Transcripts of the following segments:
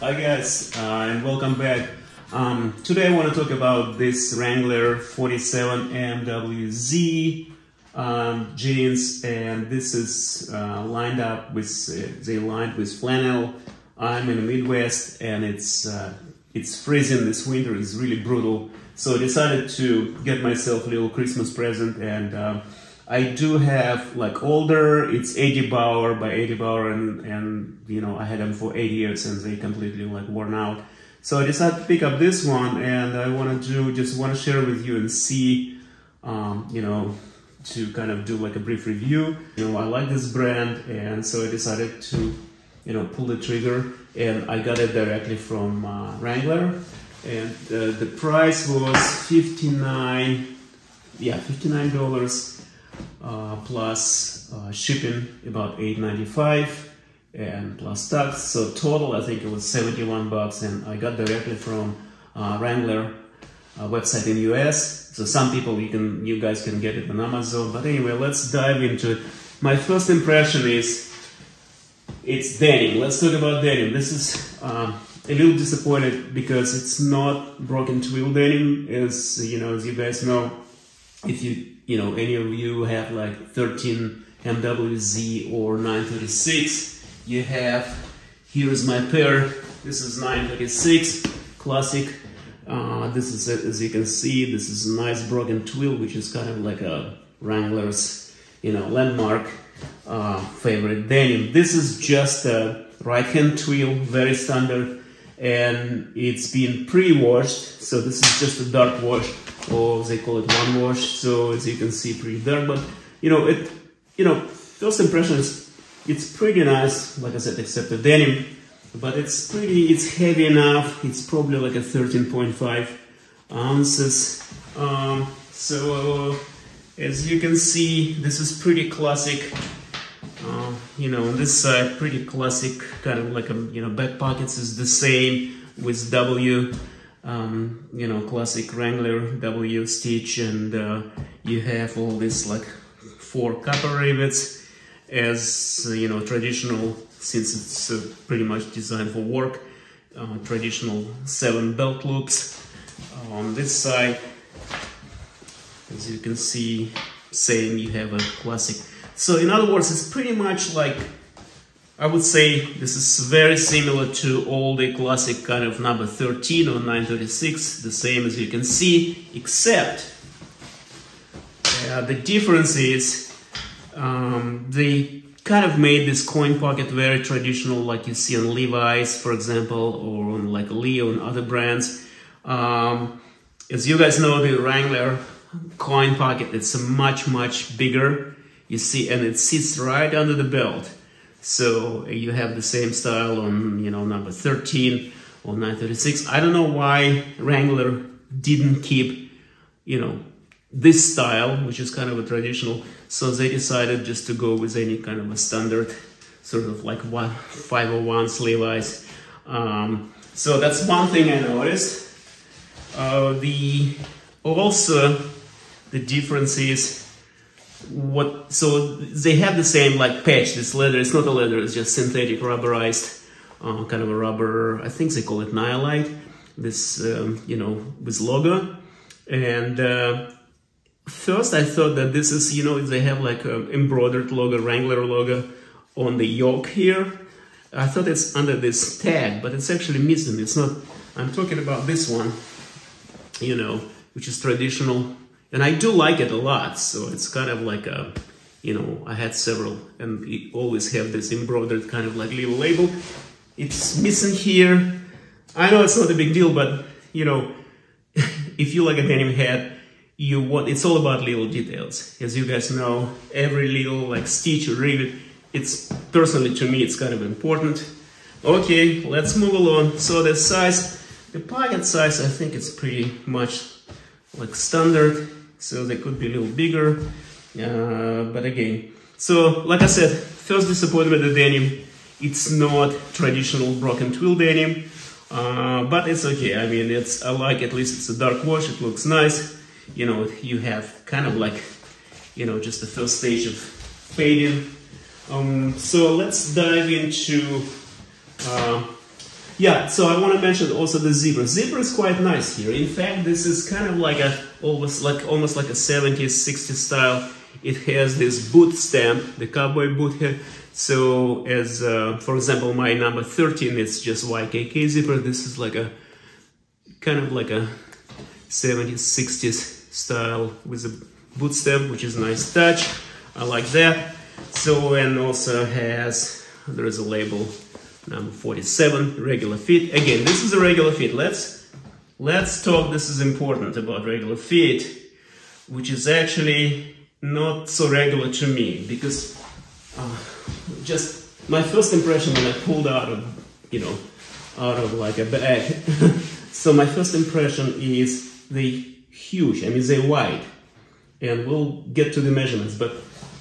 Hi guys, uh, and welcome back. Um, today I want to talk about this Wrangler 47 MWZ um, jeans, and this is uh, lined up with uh, they lined with flannel. I'm in the Midwest, and it's uh, it's freezing this winter. It's really brutal, so I decided to get myself a little Christmas present and. I do have like older, it's Eddie Bauer by Eddie Bauer and, and you know, I had them for eight years and they completely like worn out. So I decided to pick up this one and I want to do, just want to share with you and see, um, you know, to kind of do like a brief review. You know, I like this brand and so I decided to, you know, pull the trigger and I got it directly from uh, Wrangler and uh, the price was 59 yeah $59 uh, plus uh, shipping about 8.95 and plus tax. So total i think it was 71 bucks and i got directly from uh, wrangler uh, website in us so some people you can you guys can get it on amazon. But anyway let's dive into it. My first impression is it's denim. Let's talk about denim. This is uh, a little disappointed because it's not broken twill denim. As you know as you guys know if you you know any of you have like 13 MWZ or 936 you have here's my pair. This is 936 classic. Uh, this is as you can see this is a nice broken twill which is kind of like a Wrangler's you know landmark uh, favorite denim. This is just a right hand twill very standard and it's been pre-washed so this is just a dark wash or they call it one wash so as you can see pretty dark but you know it you know first impression is it's pretty nice like I said except the denim but it's pretty it's heavy enough it's probably like a 13.5 ounces um, so uh, as you can see this is pretty classic uh, you know on this side pretty classic kind of like a you know back pockets is the same with W um, you know classic Wrangler W stitch and uh, you have all this like four copper rivets as uh, you know traditional since it's uh, pretty much designed for work uh, traditional seven belt loops. On this side as you can see same you have a classic. So in other words, it's pretty much like, I would say this is very similar to all the classic kind of number 13 or 936, the same as you can see, except uh, the difference is um, they kind of made this coin pocket very traditional like you see on Levi's, for example, or on like Leo and other brands. Um, as you guys know, the Wrangler coin pocket, it's much, much bigger you see, and it sits right under the belt. So you have the same style on, you know, number 13 or 936. I don't know why Wrangler didn't keep, you know, this style, which is kind of a traditional. So they decided just to go with any kind of a standard, sort of like 501 Levi's. Um, so that's one thing I noticed. Uh, the also the difference is what so they have the same like patch. This leather it's not a leather it's just synthetic rubberized uh, kind of a rubber i think they call it nylite this um, you know this logo. And uh, first i thought that this is you know they have like a embroidered logo wrangler logo on the yoke here. I thought it's under this tag but it's actually missing. It's not i'm talking about this one you know which is traditional and I do like it a lot. So it's kind of like a, you know, I had several and always have this embroidered kind of like little label. It's missing here. I know it's not a big deal, but you know, if you like a denim hat, you want, it's all about little details. As you guys know, every little like stitch or rivet, it's personally to me, it's kind of important. Okay, let's move along. So the size, the pocket size, I think it's pretty much like standard so they could be a little bigger. Uh, but again, so like I said, first disappointment the denim. It's not traditional broken twill denim, uh, but it's okay. I mean, it's I like at least it's a dark wash. It looks nice. You know, you have kind of like, you know, just the first stage of fading. Um, so let's dive into uh, Yeah, so I want to mention also the zebra. Zebra is quite nice here. In fact, this is kind of like a almost like almost like a 70s, 60s style. It has this boot stamp, the cowboy boot here. So as uh, for example, my number 13 is just YKK zebra. This is like a kind of like a 70s, 60s style with a boot stamp, which is a nice touch. I like that. So and also has there is a label number 47 regular fit again this is a regular fit let's let's talk this is important about regular fit which is actually not so regular to me because uh, just my first impression when I pulled out of you know out of like a bag. So my first impression is they huge. I mean they're wide. And we'll get to the measurements but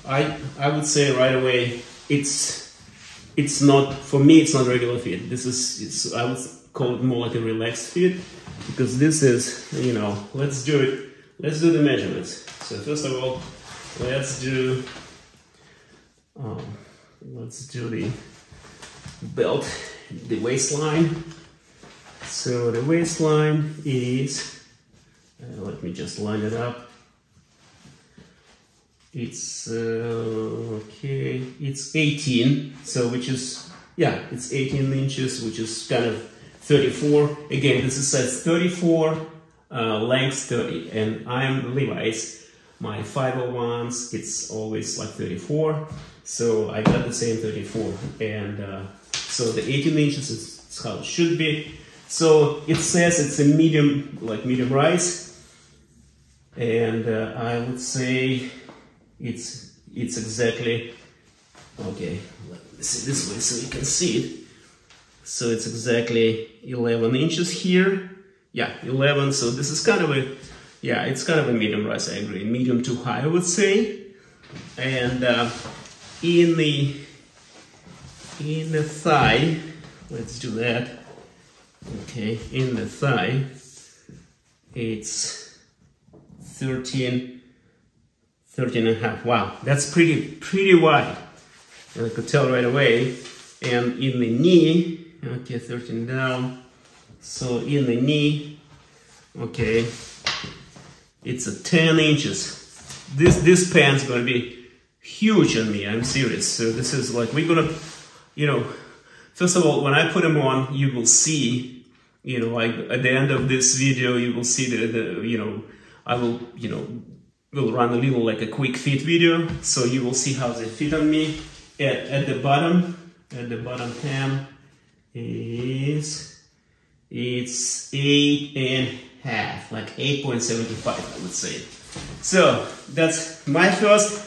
I I would say right away it's it's not for me it's not regular fit this is it's i would call it more like a relaxed fit because this is you know let's do it let's do the measurements. So first of all let's do um, let's do the belt the waistline. So the waistline is uh, let me just line it up it's uh, okay it's 18 so which is yeah it's 18 inches which is kind of 34 again this is size 34 uh, length 30 and I'm Levi's. My 501s it's always like 34 so I got the same 34 and uh, so the 18 inches is how it should be. So it says it's a medium like medium rise and uh, I would say it's it's exactly okay let me see this way so you can see it. So it's exactly 11 inches here. Yeah 11 so this is kind of a yeah it's kind of a medium rise I agree. Medium to high I would say. And uh, in the in the thigh let's do that. Okay in the thigh it's 13 13 and a half. Wow, that's pretty, pretty wide. And I could tell right away. And in the knee, okay, 13 down. So in the knee, okay, it's a 10 inches. This, this pant's gonna be huge on me, I'm serious. So this is like, we're gonna, you know, first of all, when I put them on, you will see, you know, like at the end of this video, you will see the, the you know, I will, you know, will run a little like a quick fit video so you will see how they fit on me. At, at the bottom at the bottom hem is it's eight and a half like 8.75 I would say. So that's my first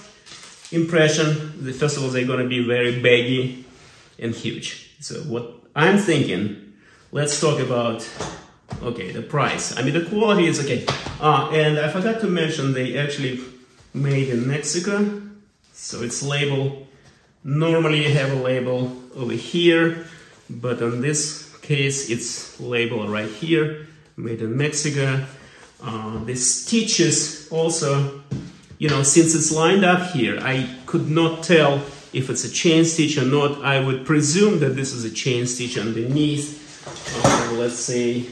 impression. The first of all they're gonna be very baggy and huge. So what I'm thinking let's talk about okay the price. I mean the quality is okay. Uh, and i forgot to mention they actually made in mexico. So it's label. Normally you have a label over here but on this case it's label right here made in mexico. Uh, the stitches also you know since it's lined up here i could not tell if it's a chain stitch or not. I would presume that this is a chain stitch underneath. Uh, let's say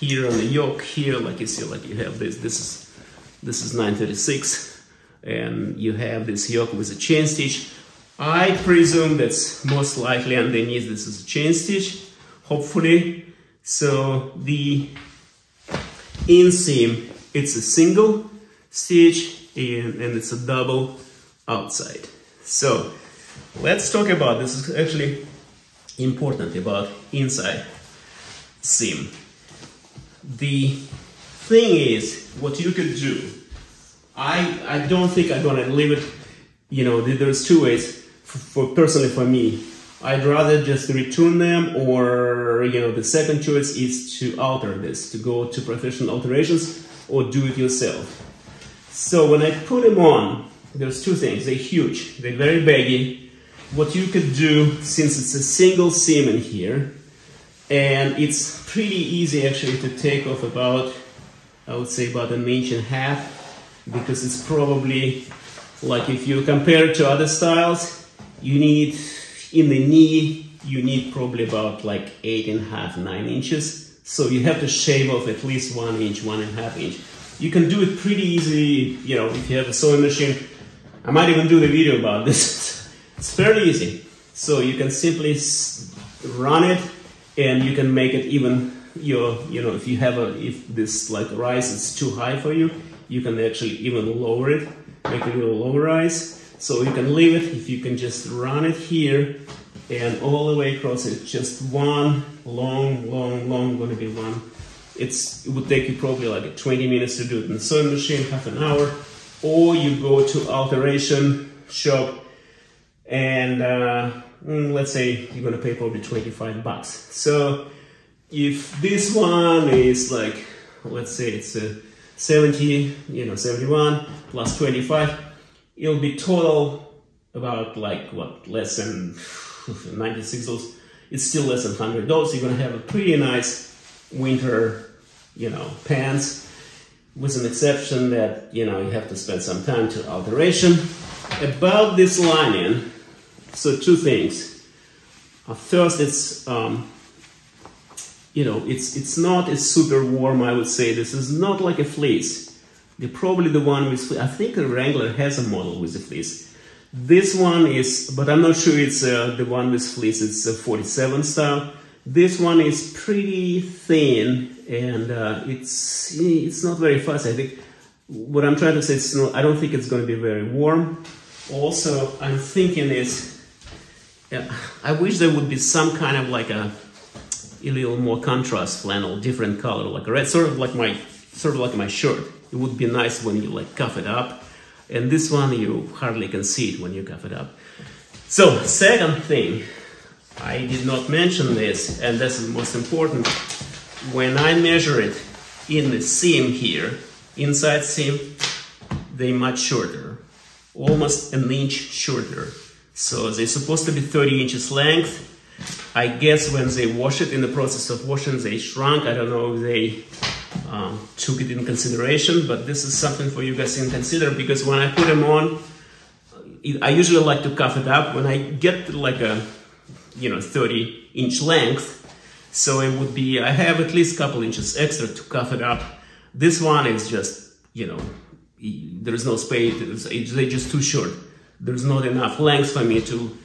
here on the yoke here, like you see, like you have this, this is, this is 936, and you have this yoke with a chain stitch. I presume that's most likely underneath this is a chain stitch, hopefully. So the inseam, it's a single stitch and, and it's a double outside. So let's talk about, this is actually important about inside seam the thing is, what you could do, I, I don't think I'm gonna leave it, you know, there's two ways, for, for personally for me. I'd rather just return them or, you know, the second choice is to alter this, to go to professional alterations or do it yourself. So when I put them on, there's two things, they're huge, they're very baggy. What you could do, since it's a single seam in here, and it's pretty easy actually to take off about I would say about an inch and a half because it's probably like if you compare it to other styles you need in the knee you need probably about like eight and a half, nine inches. So you have to shave off at least one inch, one and a half inch. You can do it pretty easy, you know, if you have a sewing machine. I might even do the video about this. it's fairly easy. So you can simply run it and you can make it even your, you know, if you have a, if this like rise is too high for you, you can actually even lower it, make it a little lower rise. So you can leave it, if you can just run it here and all the way across it, just one long, long, long, gonna be one. It's, it would take you probably like 20 minutes to do it in the sewing machine, half an hour, or you go to alteration shop and uh, mm, let's say you're gonna pay probably 25 bucks. So if this one is like, let's say it's a 70, you know, 71 plus 25, it'll be total about like what, less than 96 dollars. It's still less than 100 dollars. You're gonna have a pretty nice winter, you know, pants with an exception that, you know, you have to spend some time to alteration. About this lining, so two things. Uh, first, it's um, you know, it's it's not a super warm. I would say this is not like a fleece. They're probably the one with. I think a Wrangler has a model with a fleece. This one is, but I'm not sure it's uh, the one with fleece. It's a 47 style. This one is pretty thin and uh, it's it's not very fast. I think what I'm trying to say is no, I don't think it's going to be very warm. Also, I'm thinking is yeah, I wish there would be some kind of like a a little more contrast flannel, different color, like a red, sort of like my sort of like my shirt. It would be nice when you like cuff it up. And this one you hardly can see it when you cuff it up. So second thing, I did not mention this, and this is most important. When I measure it in the seam here, inside seam, they much shorter, almost an inch shorter. So they're supposed to be 30 inches length, I guess when they wash it in the process of washing, they shrunk. I don't know if they um, took it in consideration, but this is something for you guys to consider because when I put them on, I usually like to cuff it up. When I get like a, you know, 30 inch length, so it would be, I have at least a couple inches extra to cuff it up. This one is just, you know, there's no space, they're just too short. There's not enough length for me to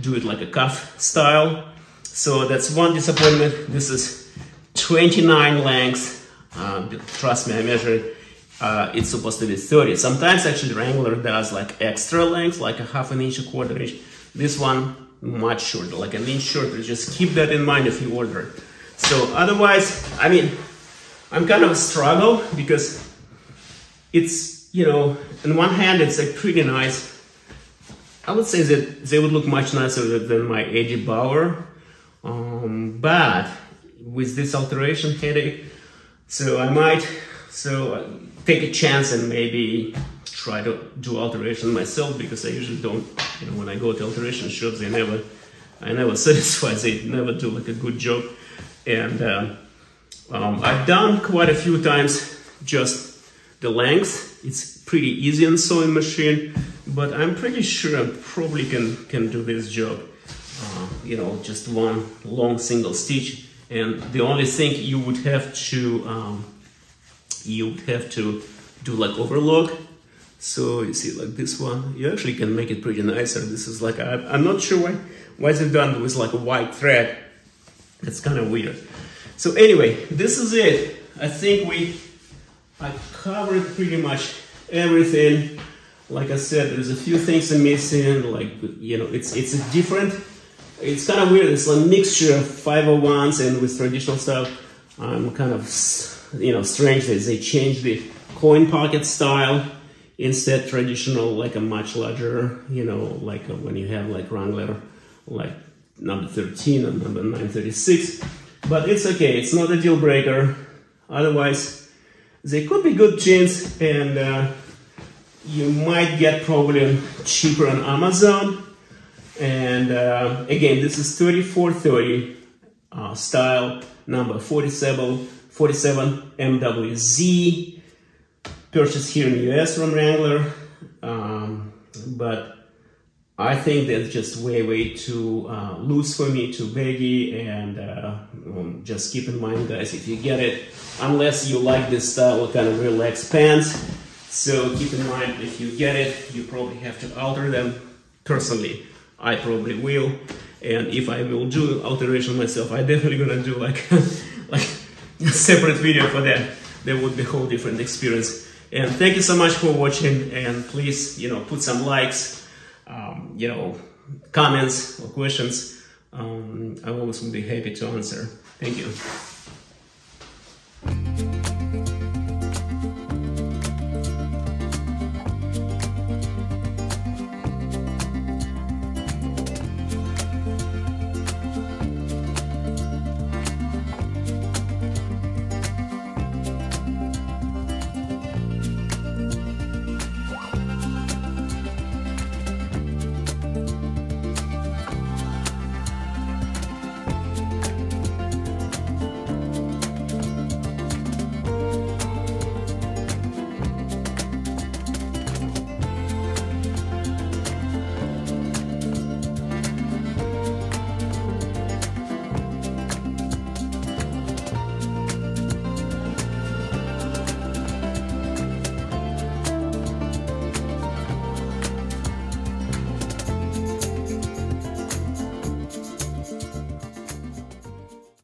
do it like a cuff style. So that's one disappointment. This is 29 lengths. Um, trust me, I measured uh, it's supposed to be 30. Sometimes actually Wrangler does like extra length, like a half an inch, a quarter inch. This one much shorter, like an inch shorter. Just keep that in mind if you order. So otherwise, I mean, I'm kind of a struggle because it's, you know, on one hand, it's a pretty nice I would say that they would look much nicer than my Eddie Bauer, um, but with this alteration headache, so I might so take a chance and maybe try to do alteration myself because I usually don't, you know, when I go to alteration shops, they never, I never satisfy, they never do like a good job, and uh, um, I've done quite a few times just the length. It's pretty easy on sewing machine but I'm pretty sure I probably can, can do this job. Uh, you know, just one long single stitch. And the only thing you would have to, um, you would have to do like overlock. So you see like this one, you actually can make it pretty nicer. This is like, I, I'm not sure why, why is it done with like a white thread. It's kind of weird. So anyway, this is it. I think we, I covered pretty much everything like I said, there's a few things I'm missing. Like you know, it's it's a different. It's kind of weird. It's a mixture of 501s and with traditional stuff. I'm kind of you know strange that they changed the coin pocket style instead traditional like a much larger you know like when you have like Wrangler like number 13 and number 936 but it's okay it's not a deal breaker otherwise they could be good jeans and uh, you might get probably cheaper on Amazon. And uh, again, this is 3430 uh, style number 47, 47 MWZ. Purchased here in the US from Wrangler. Um, but I think that's just way, way too uh, loose for me, too baggy, and uh, um, just keep in mind, guys, if you get it, unless you like this style of kind of relaxed pants, so keep in mind, if you get it, you probably have to alter them. Personally, I probably will, and if I will do alteration myself, I definitely gonna do like, like a separate video for that. That would be a whole different experience. And thank you so much for watching, and please, you know, put some likes, um, you know, comments or questions. Um, I always would be happy to answer. Thank you.